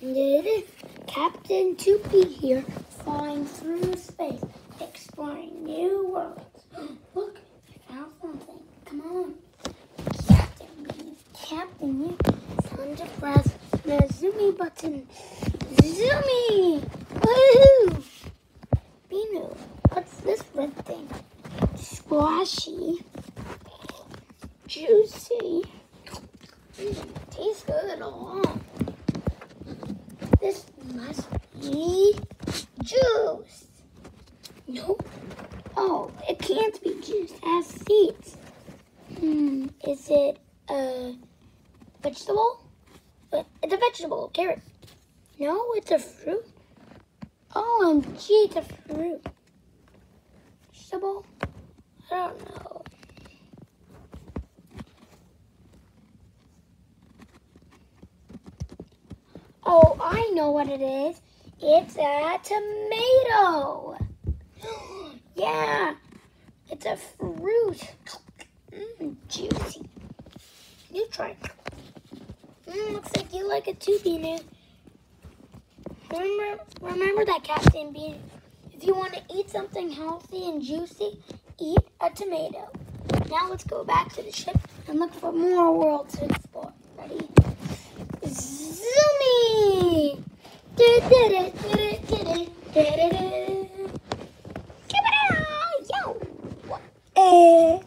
Captain Toopy here, flying through space, exploring new worlds. Look, I found something. Come on. Captain Captain. Time to press the zoomy button. Zoomy! Woohoo! Binoo, what's this red thing? Squashy. Juicy. Mm, tastes good along. This must be juice. Oh, it can't be juice. It has seeds. Hmm. Is it a vegetable? It's a vegetable. Carrot. No, it's a fruit. OMG, it's a fruit. Vegetable? I don't know. Oh, I know what it is. It's a tomato. Yeah, it's a fruit. Mmm, juicy. You try. Mmm, looks like you like it too, Binoo. Remember, remember that, Captain Bean. If you want to eat something healthy and juicy, eat a tomato. Now let's go back to the ship and look for more worlds to explore. Ready? Zoomy! ね